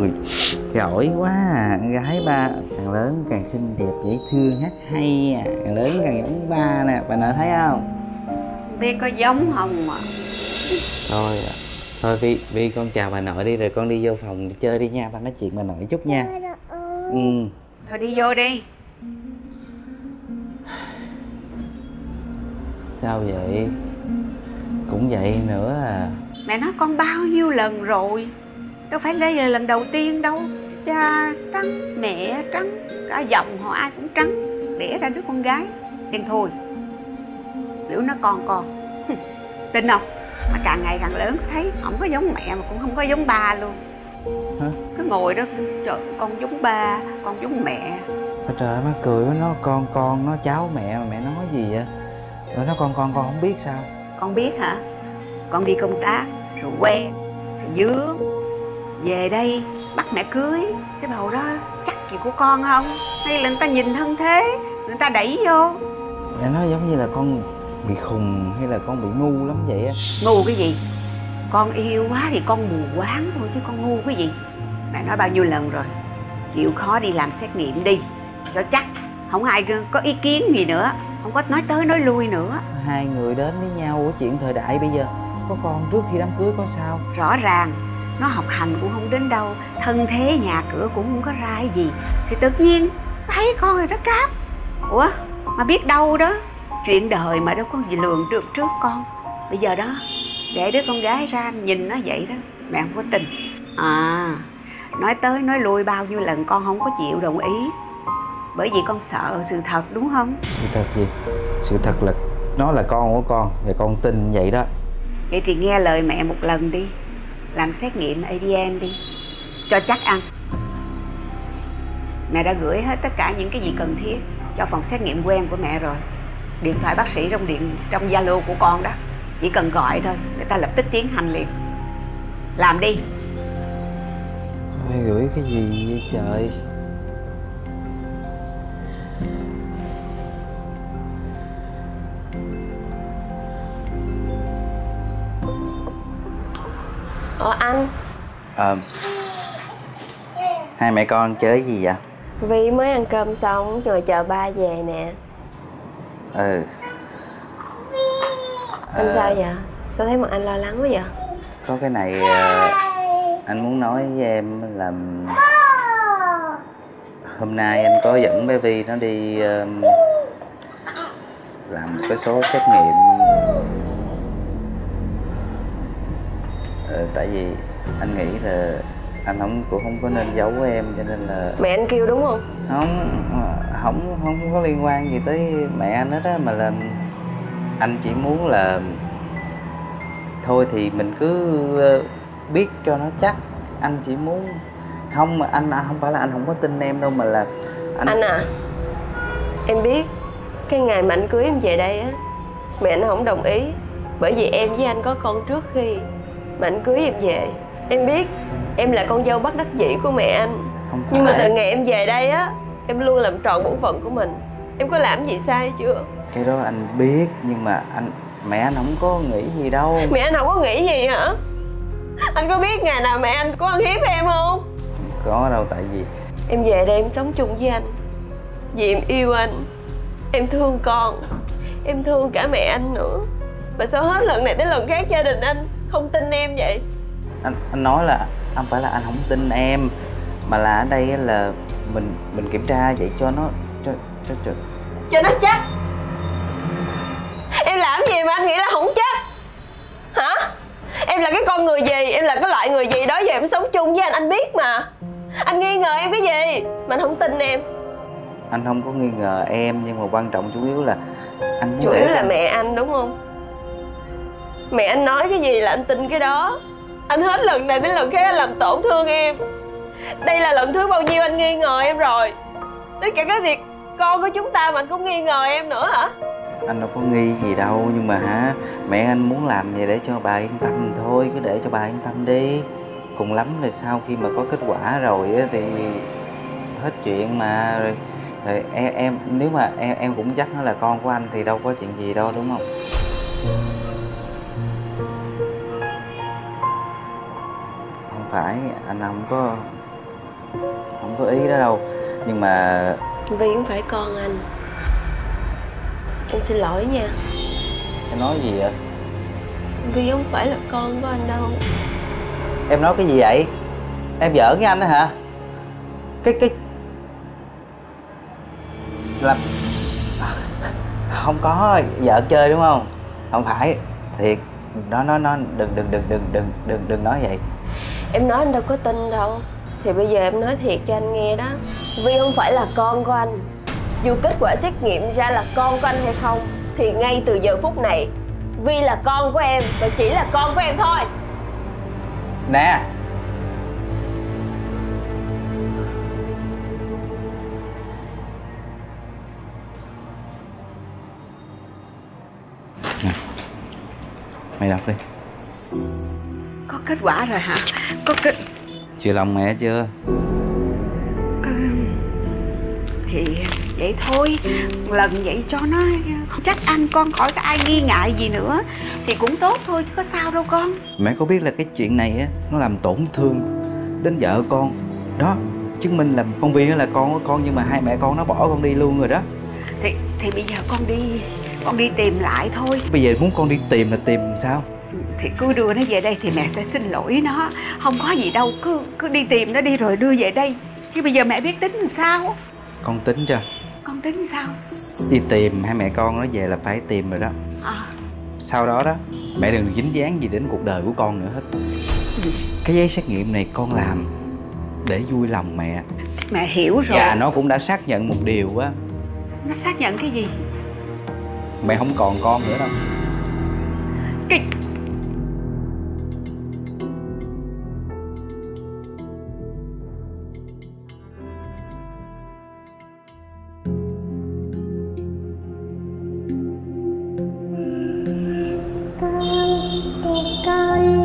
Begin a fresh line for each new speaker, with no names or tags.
trời giỏi quá à. con gái ba càng lớn càng xinh đẹp dễ thương hát hay à. Càng lớn càng giống ba nè bà nội thấy không?
Biết có giống không mà.
Thôi à, thôi vi vi con chào bà nội đi rồi con đi vô phòng chơi đi nha. Ba nói chuyện bà nội chút nha. Ừ.
Thôi đi vô đi.
Sao vậy? Cũng vậy nữa à.
Mẹ nói con bao nhiêu lần rồi đâu phải đây là lần đầu tiên đâu. Cha trắng mẹ trắng cả dòng họ ai cũng trắng. Đẻ ra đứa con gái. Đen thôi biểu nó con con tin không? Mà càng ngày càng lớn thấy không có giống mẹ mà cũng không có giống ba luôn.
Hả?
cứ ngồi đó trời con giống ba con giống mẹ.
Ôi trời ơi, mắc cười quá nó con con nó cháu mẹ mà mẹ nói gì vậy? Rồi nó con con con không biết sao.
Con biết hả? Con đi công tác rồi quen rồi dướng về đây bắt mẹ cưới. Cái bầu đó chắc gì của con không? Hay là người ta nhìn thân thế người ta đẩy vô?
Mẹ nói giống như là con bị khùng hay là con bị ngu lắm vậy á.
Ngu cái gì? Con yêu quá thì con mù quáng thôi chứ con ngu cái gì? Mẹ nói bao nhiêu lần rồi? Chịu khó đi làm xét nghiệm đi cho chắc. Không ai có ý kiến gì nữa không có nói tới nói lui nữa.
Hai người đến với nhau của chuyện thời đại bây giờ có con trước khi đám cưới có sao?
Rõ ràng nó học hành cũng không đến đâu thân thế nhà cửa cũng không có ra gì. Thì tự nhiên thấy con rồi nó cáp. Ủa mà biết đâu đó chuyện đời mà đâu có gì lường được trước con. Bây giờ đó để đứa con gái ra nhìn nó vậy đó mẹ không có tin. À nói tới nói lui bao nhiêu lần con không có chịu đồng ý. Bởi vì con sợ sự thật đúng không?
Sự thật gì? Sự thật là nó là con của con và con tin vậy đó.
Vậy thì nghe lời mẹ một lần đi làm xét nghiệm adn đi. Cho chắc ăn. Mẹ đã gửi hết tất cả những cái gì cần thiết cho phòng xét nghiệm quen của mẹ rồi. Điện thoại bác sĩ trong điện, trong zalo của con đó. Chỉ cần gọi thôi, người ta lập tức tiến hành liền. Làm đi.
Mẹ gửi cái gì vậy trời?
Ủa anh
Ờ Hai mẹ con chơi gì vậy?
Vi mới ăn cơm xong rồi chờ ba về nè
Ừ
Anh
Ờ,
sao vậy? Sao thấy mặt anh lo lắng quá vậy?
Có cái này ờ, anh muốn nói với em là Hôm nay anh có dẫn bé Vi nó đi làm một cái số xét nghiệm Ờ, Tại vì anh nghĩ là anh không cũng không có nên giấu em cho nên là
Mẹ anh kêu đúng không?
không không không có liên quan gì tới mẹ anh hết á mà là anh chỉ muốn là thôi thì mình cứ ờ, biết cho nó chắc anh chỉ muốn không mà anh không phải là anh không có tin em đâu mà là anh,
Anh à Em biết Cái ngày mà anh cưới em về đây á Mẹ anh không đồng ý Bởi vì em với anh có con trước khi Mà anh cưới em về Em biết Em là con dâu bất đắc dĩ của mẹ anh
không
Nhưng mà
phải.
từ ngày em về đây á Em luôn làm tròn bổn phận của mình Em có làm gì sai chưa?
cái đó anh biết nhưng mà anh mẹ anh không có nghĩ gì đâu
Mẹ anh không có nghĩ gì hả? Anh có biết ngày nào mẹ anh có ăn hiếp em không?
không có đâu tại vì
Em về đây em sống chung với anh Vì em yêu anh Em thương con Em thương cả mẹ anh nữa Mà sao hết lần này tới lần khác gia đình anh Không tin em vậy?
Anh anh nói là không phải là anh không tin em mà là ở đây là mình mình kiểm tra vậy cho nó cho cho, cho
Cho nó chắc. Em làm gì mà anh nghĩ là không chắc? Hả? Em là cái con người gì? Em là cái loại người gì đó giờ em sống chung với anh Anh biết mà. Anh nghi ngờ em cái gì? Mà anh không tin em.
Anh không có nghi ngờ em nhưng mà quan trọng chủ yếu là anh
Chủ yếu là
cho-
mẹ anh đúng không Mẹ anh nói cái gì là anh tin cái đó. Anh hết lần này đến lần khác anh làm tổn thương em. Đây là lần thứ bao nhiêu anh nghi ngờ em rồi? Tất cả cái việc con của chúng ta mà anh cũng nghi ngờ em nữa hả?
Anh đâu có nghi gì đâu nhưng mà hả mẹ anh muốn làm vậy để cho bà yên tâm thôi cứ để cho bà yên tâm đi. Cùng lắm rồi sau khi mà có kết quả rồi á thì hết chuyện mà rồi, rồi em, em nếu mà em em cũng chắc nó là con của anh thì đâu có chuyện gì đâu đúng không? Phải anh không có không có ý đó đâu. Nhưng mà
Vi không phải con anh. Em xin lỗi nha.
Em nói gì vậy?
Vi không phải là con của anh đâu.
Em nói cái gì vậy? Em giỡn với anh đó hả? Cái cái là không có vợ chơi đúng không? Không phải. Thiệt. Nó nó nó đừng đừng đừng đừng đừng đừng đừng nói vậy
Em nói anh đâu có tin đâu. Thì bây giờ em nói thiệt cho anh nghe đó. Vi không phải là con của anh. Dù kết quả xét nghiệm ra là con của anh hay không Thì ngay từ giờ phút này Vi là con của em Và chỉ là con của em thôi.
Nè. Nè, mày đọc đi.
Có kết quả rồi hả có kết
chịu lòng mẹ chưa?
Có... thì vậy thôi. Lần vậy cho nó không chắc ăn con khỏi có ai nghi ngại gì nữa. Thì cũng tốt thôi chứ có sao đâu con.
Mẹ có biết là cái chuyện này á nó làm tổn thương đến vợ con. Đó chứng minh là con vi là con của con nhưng mà hai mẹ con nó bỏ con đi luôn rồi đó.
Thì thì bây giờ con đi con đi tìm lại thôi.
Bây giờ muốn con đi tìm là tìm sao
thì cứ đưa nó về đây thì mẹ sẽ xin lỗi nó. Không có gì đâu cứ cứ đi tìm nó đi rồi đưa về đây. Chứ bây giờ mẹ biết tính làm sao?
Con tính cho.
Con tính sao?
Đi tìm hai mẹ con nó về là phải tìm rồi đó.
À,
sau đó đó mẹ đừng dính dáng gì đến cuộc đời của con nữa hết. Cái giấy xét nghiệm này con làm để vui lòng mẹ.
Mẹ hiểu rồi.
Và nó cũng đã xác nhận một điều á.
Nó xác nhận cái gì?
Mẹ không còn con nữa đâu.
Cái
thì